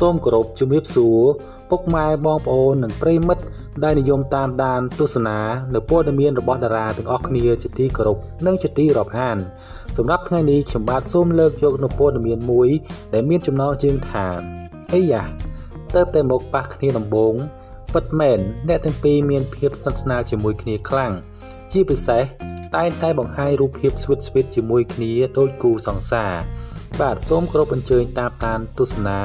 សូមគោរពជំរាបសួរពុកម៉ែបងប្អូននិងប្រិយមិត្តដែលនិយមតាមដានទស្សនានៅព័ត៌មានរបស់តារាទាំងអស់គ្នាជាទីគោរពនិងជាទីរាប់អានសម្រាប់ថ្ងៃនេះខ្ញុំបាទសូមលើកយកនូវព័ត៌មានមួយដែលមានចំណងជើងថាអីយ៉ាទៅតែមកប៉ះគ្នាដំបងពិតមែនអ្នកទាំងពីរមានភាពស្និទ្ធស្នាលជាមួយគ្នាខ្លាំងជាពិសេសតែងតែបង្ហាញរូបភាពស្វិតស្វិតជាមួយគ្នាដូចគូសង្សារ បាទសូមគោរពអញ្ជើញតាមដានទស្សនា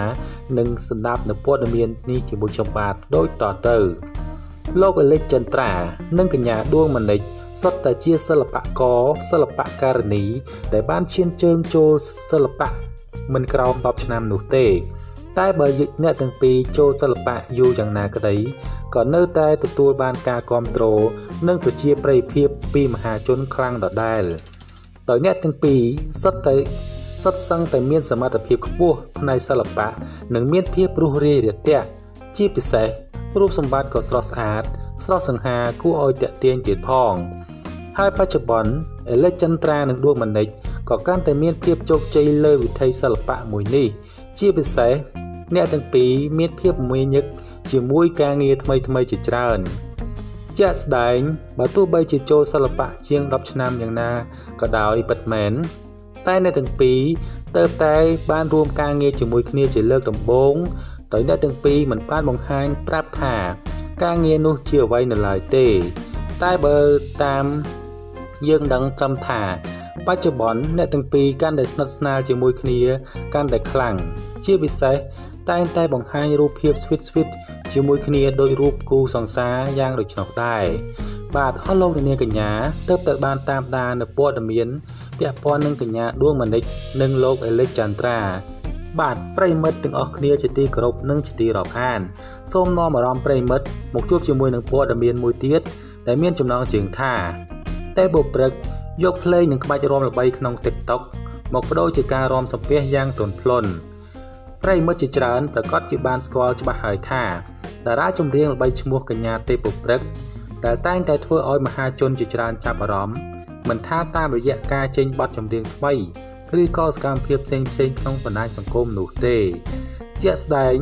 និងស្ដាប់នៅព័ត៌មាននេះជាមួយខ្ញុំបាទដូចតទៅ លោកអេលិចចិន្ត្រា និងកញ្ញាដួងមនិចសុទ្ធតែជាសិល្បករសិល្បករនី ដែលបានឈានជើងចូលសិល្បៈមិនក្រោម10ឆ្នាំនោះទេ តែបើអ្នកទាំងពីរចូលសិល្បៈយូរយ៉ាងណាក្តីក៏នៅតែទទួលបានការគ្រប់គ្រងនិងប្រជាប្រិយភាពពីមហាជនខ្លាំងដដែលដោយអ្នកទាំងពីរសុទ្ធតែ សុទ្ធសឹងតែមានសមត្ថភាពខ្ពស់ផ្នែកសិល្បៈនិងមានភាពរុះរាយរាក់ទាក់ជាពិសេសរូបសម្បត្តិក៏ស្រស់ស្អាត ស្រស់សង្ហាគួរឲ្យតាក់ទាញទៀតផងហើយបច្ចុប្បន្នអេលិចចន្ទ្រានិងដួងមនិចក៏កាន់តែមានភាពជោគជ័យលើវិថីសិល្បៈមួយនេះជាពិសេសអ្នកទាំងពីរមានភាពមមាញឹកជាមួយការងារថ្មីថ្មីជាច្រើនជាក់ស្ដែងបើទោះបីជាចូលសិល្បៈជាង10ឆ្នាំយ៉ាងណាក៏ដោយពិតមែន តែអ្នកទាំងពីរទៅតែបានរួមការងារជាមួយគ្នាជាលើកដំបូងដោយអ្នកទាំងពីរមិនបានបង្ហាញប្រាប់ថា ការងារនោះជាអ្វីនៅឡើយទេ តែបើតាមយើងដឹងត្រឹមថា បច្ចុប្បន្នអ្នកទាំងពីរកាន់តែស្និទ្ធស្នាលជាមួយគ្នាកាន់តែខ្លាំងជាពិសេសតែងតែបង្ហាញរូបភាពស្វីតស្វីតជាមួយគ្នាដោយរូបគូសង្សារយ៉ាងដូច្នោះដែរបាទអស់លោកនាងកញ្ញាទើបតែបានតាមដាននៅព័ត៌មាន ពាក់ព័ន្ធនឹងកញ្ញាដួងមនិចនិងលោកអេលិចចន្ទ្រាបាទប្រិមិត្តទាំងអស់គ្នាជាទីគោរពនិងជាទីរាប់អានសូមនាំអារម្មណ៍ប្រិមិត្តមកជួបជាមួយនឹងព័ត៌មានមួយទៀតដែលមានចំណងជើងថាតែបុព្រឹកយកភ្លេងនិងក្បាច់រាំល្បីក្នុង TikTok មកបដូរជាការរាំសំពះយ៉ាងទន់ភ្លន់ប្រិមិត្តជាច្រើនប្រកាសជាបានស្គាល់ច្បាស់ហើយថាតារាចម្រៀងល្បីឈ្មោះកញ្ញាទេពព្រឹកដែលតែងតែធ្វើឲ្យមហាជនជាច្រើនចាប់អារម្មណ៍ មិនថាតាមរយៈការចេញបទចម្រៀងថ្មីឬក៏សកម្មភាពផ្សេងផ្សេងក្នុងបណ្ដាញសង្គមនោះទេ ជាក់ស្ដែង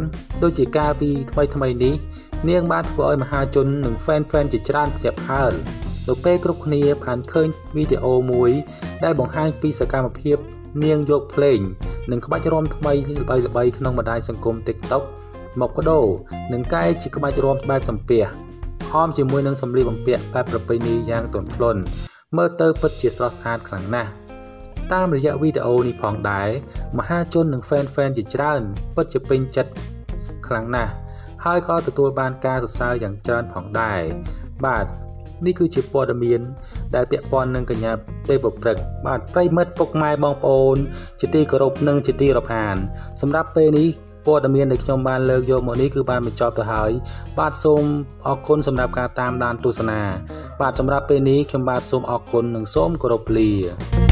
ដូចជាការពីថ្មីថ្មីនេះ នាងបានធ្វើឲ្យមហាជននិង fan fan ជាច្រើនភ្ញាក់ផ្អើលនៅពេលគ្រប់គ្នាបានឃើញវីដេអូមួយ ដែលបង្ហាញពីសកម្មភាព នាងយកភ្លេងនិងក្បាច់រាំថ្មីល្បីៗក្នុងបណ្ដាញសង្គម TikTok មកបដូរនិងកែជាក្បាច់រាំបែបសំពះហមជាមួយនឹងសម្លៀកបំពាក់បែបប្រពៃណីយ៉ាងទន់ភ្លន់ មើលទៅពិតជាស្រស់ស្អាតខ្លាំងណាស់តាមរយៈវីដេអូនេះផងដែរមហាជននិង fan fan ជាច្រើនពិតជាពេញចិត្តខ្លាំងណាស់ហើយក៏ទទួលបានការសរសើរយ៉ាងច្រើនផងដែរបាទនេះគឺជាព័ត៌មាន ដែលពាក់ព័ន្ធនឹងកញ្ញាទេពព្រឹកបាទប្រិមិត្តពុកម៉ែបងប្អូន ជាទីគោរពនិងជាទីរាប់អាន សម្រាប់ពេលនេះព័ត៌មានដែលខ្ញុំបានលើកយកមកនេះគឺបានបញ្ចប់ទៅហើយបាទសូមអរគុណសម្រាប់ការតាមដានទស្សនា បាទសម្រាប់ពេលនេះខ្ញុំបាទសូមអរគុណនិងសូមគោរពលា